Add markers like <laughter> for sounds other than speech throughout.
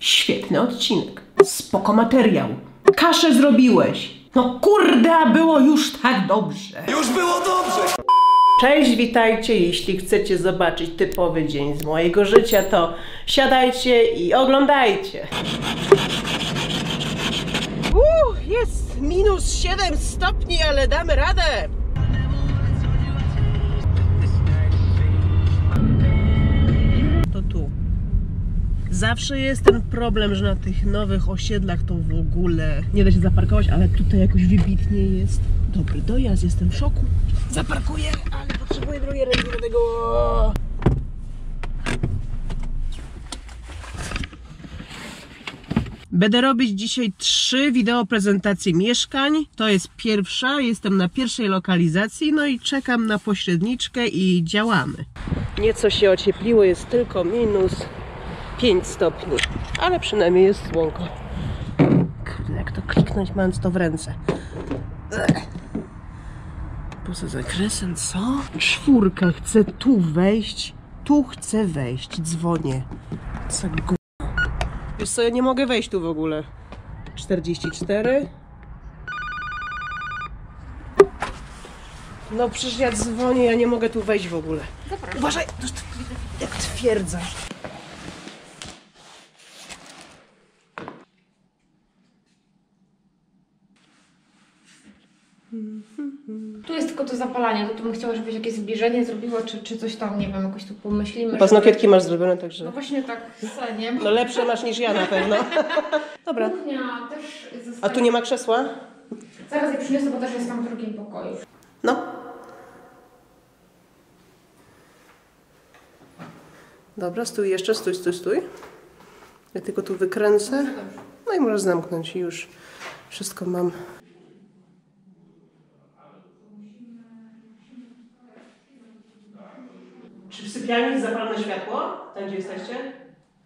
Świetny odcinek. Spoko materiał. Kaszę zrobiłeś. No kurde, a było już tak dobrze. Już było dobrze! Cześć, witajcie. Jeśli chcecie zobaczyć typowy dzień z mojego życia, to siadajcie i oglądajcie. Uuu, jest minus 7 stopni, ale damy radę. Zawsze jest ten problem, że na tych nowych osiedlach to w ogóle nie da się zaparkować, ale tutaj jakoś wybitnie jest dobry dojazd. Jestem w szoku. Zaparkuję, ale potrzebuję drugiej ręki do tego. Będę robić dzisiaj trzy wideo prezentacje mieszkań. To jest pierwsza, jestem na pierwszej lokalizacji, no i czekam na pośredniczkę i działamy. Nieco się ociepliło, jest tylko minus 5 stopni, ale przynajmniej jest słonko. Kurde, jak to kliknąć mając to w ręce. Poza zakresem, co? Czwórka, chcę tu wejść. Tu chcę wejść, dzwonię. Co gó... Wiesz co, ja nie mogę wejść tu w ogóle. 44. No przecież ja dzwonię, ja nie mogę tu wejść w ogóle. Uważaj, to jest jak twierdza. Tu jest tylko to zapalanie, to tu bym chciała, żebyś jakieś zbliżenie zrobiła, czy, czy coś tam, nie wiem, jakoś tu pomyślimy. Paznokietki masz zrobione, żeby- także... No właśnie tak z nie No lepsze masz niż ja na pewno. <laughs> Dobra. Kuchnia też A zostaje... tu nie ma krzesła? Zaraz je przyniosę, bo też jest tam w drugim pokoju. No. Dobra, stój jeszcze, stój, stój, stój. Ja tylko tu wykręcę. No i możesz zamknąć i już wszystko mam. Czy w sypialni jest zapalone światło? Tam, gdzie jesteście?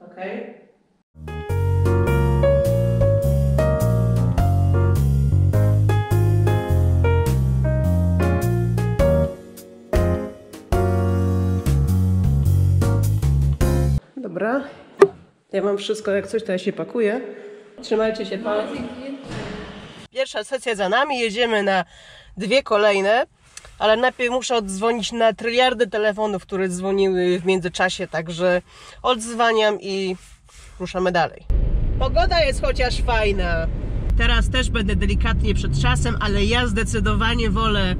Okej. Dobra. Ja mam wszystko, jak coś, to ja się pakuję. Trzymajcie się, pan. Pierwsza sesja za nami, jedziemy na dwie kolejne, ale najpierw muszę oddzwonić na tryliardy telefonów, które dzwoniły w międzyczasie, także odzwaniam i ruszamy dalej. Pogoda jest chociaż fajna. Teraz też będę delikatnie przed czasem, ale ja zdecydowanie wolę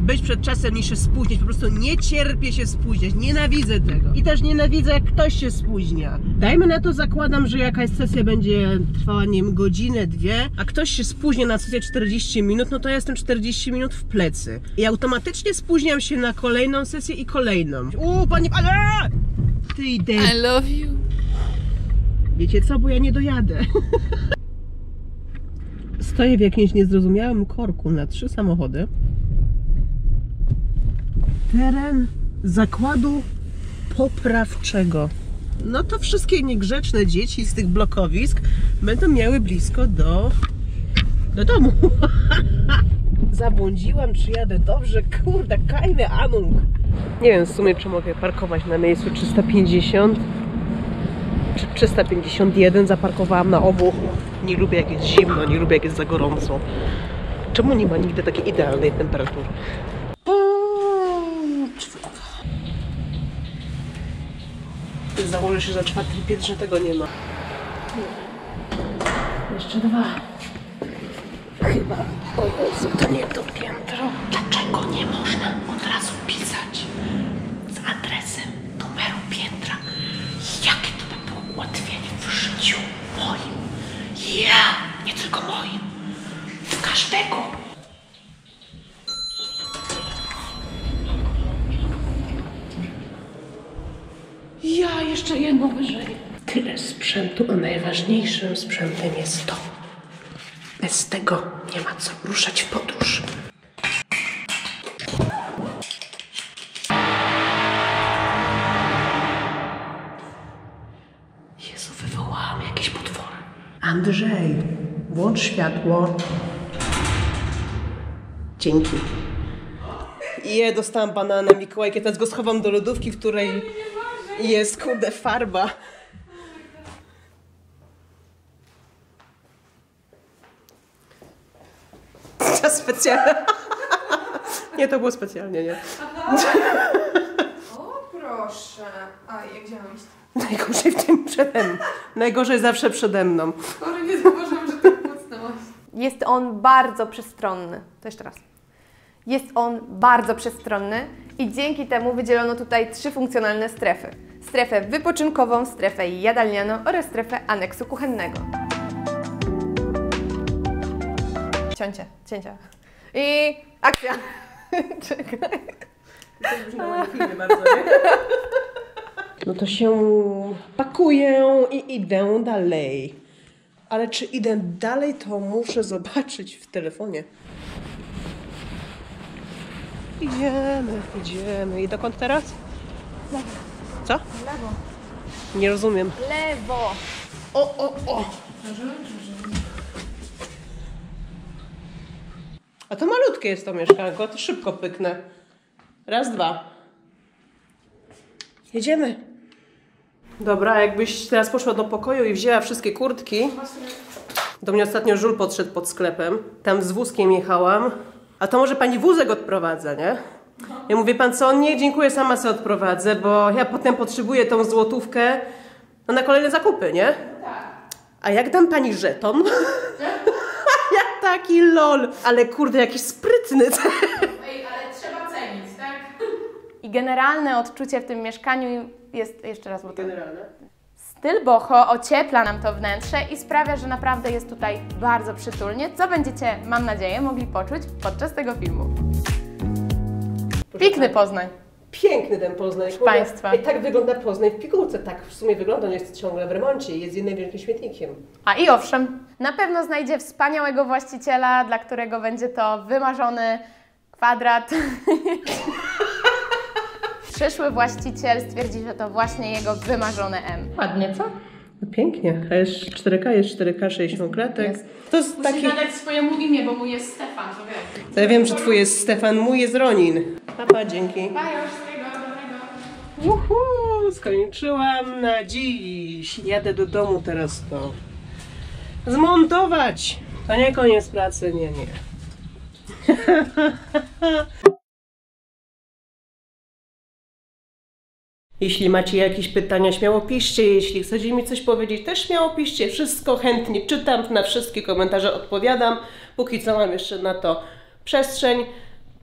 być przed czasem niż się spóźnić. Po prostu nie cierpię się spóźniać. Nienawidzę tego. I też nienawidzę, jak ktoś się spóźnia. Dajmy na to, zakładam, że jakaś sesja będzie trwała, nie wiem, godzinę, dwie, a ktoś się spóźnia na sesję 40 minut, no to ja jestem 40 minut w plecy. I automatycznie spóźniam się na kolejną sesję i kolejną. Uuu, pani... Ale! Ty idę. I love you. Wiecie co, bo ja nie dojadę. <laughs> Stoję w jakimś niezrozumiałym korku na trzy samochody. Teren zakładu poprawczego. No to wszystkie niegrzeczne dzieci z tych blokowisk będą miały blisko do, do domu. <laughs> Zabłądziłam, czy jadę dobrze? Kurde, kajny anung. Nie wiem w sumie, czy mogę parkować na miejscu 350 czy 351 zaparkowałam na obu. Nie lubię jak jest zimno, nie lubię jak jest za gorąco. Czemu nie ma nigdy takiej idealnej temperatury? Ty założę się za czwartym piętrze, tego nie ma. Jeszcze dwa. Chyba. O Jezu, to nie to piętro. Dlaczego nie można od razu pisać z adresem numeru piętra? Jakie to by było ułatwienie w życiu moim? Ja, nie tylko moim. W każdego. Jeszcze jedno wyżej. Tyle sprzętu, a najważniejszym sprzętem jest to. Bez tego nie ma co ruszać w podróż. Jezu, wywołałam jakieś potwory. Andrzej, włącz światło. Dzięki. Je, dostałam banana Mikołajkę, teraz go schowam do lodówki, w której jest kurde farba. Czas specjalny. <laughs> Nie, to było specjalnie, nie. O proszę. A jak chciałam iść? Najgorzej w tym przede mną. Najgorzej zawsze przede mną. Chory nie zauważyłam, że tak mocno. Jest on bardzo przestronny. To jeszcze raz. Jest on bardzo przestronny i dzięki temu wydzielono tutaj trzy funkcjonalne strefy. Strefę wypoczynkową, strefę jadalnianą oraz strefę aneksu kuchennego. Cięcie, cięcia. I akcja. <laughs> Czekaj. <laughs> No to się pakuję i idę dalej. Ale czy idę dalej, to muszę zobaczyć w telefonie. Idziemy, idziemy. I dokąd teraz? Co? Lewo. Nie rozumiem. Lewo. O, o, o! A to malutkie jest to mieszkanko, to szybko pyknę. Raz, dwa. Jedziemy. Dobra, jakbyś teraz poszła do pokoju i wzięła wszystkie kurtki. Do mnie ostatnio żul podszedł pod sklepem. Tam z wózkiem jechałam. A to może pani wózek odprowadza, nie? Ja mówię, pan co? Nie, dziękuję, sama sobie odprowadzę, bo ja potem potrzebuję tą złotówkę no, na kolejne zakupy, nie? A jak dam pani żeton? <laughs> ja taki lol. Ale kurde, jakiś sprytny. Ej, ale trzeba cenić, tak? I generalne odczucie w tym mieszkaniu jest, jeszcze raz, bo to Generalne. Styl boho ociepla nam to wnętrze i sprawia, że naprawdę jest tutaj bardzo przytulnie, co będziecie, mam nadzieję, mogli poczuć podczas tego filmu. Piękny Poznań. Piękny ten Poznań. Proszę państwa. I tak wygląda Poznań w pigułce. Tak w sumie wygląda, on jest ciągle w remoncie i jest jednym wielkim śmietnikiem. A i owszem, na pewno znajdzie wspaniałego właściciela, dla którego będzie to wymarzony kwadrat. <laughs> Przyszły właściciel stwierdzi, że to właśnie jego wymarzone M. Ładnie, co? No pięknie. A jest 4K, jest 4K, 60 klatek. Jest. To jest taki... nadać swojemu imię, bo mu jest Stefan, to wiesz. To ja wiem, że twój jest Stefan, mój jest Ronin. Papa, dzięki. Pa już, dobrego. Uhu, skończyłam na dziś. Jadę do domu teraz to zmontować. To nie koniec pracy, nie, nie. <laughs> Jeśli macie jakieś pytania, śmiało piszcie. Jeśli chcecie mi coś powiedzieć, też śmiało piszcie. Wszystko chętnie czytam, na wszystkie komentarze odpowiadam. Póki co mam jeszcze na to przestrzeń.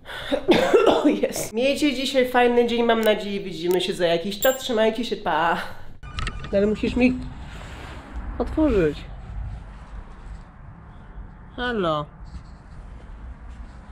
<coughs> O jest. Miejcie dzisiaj fajny dzień, mam nadzieję widzimy się za jakiś czas. Trzymajcie się, pa. Ale musisz mi otworzyć. Halo.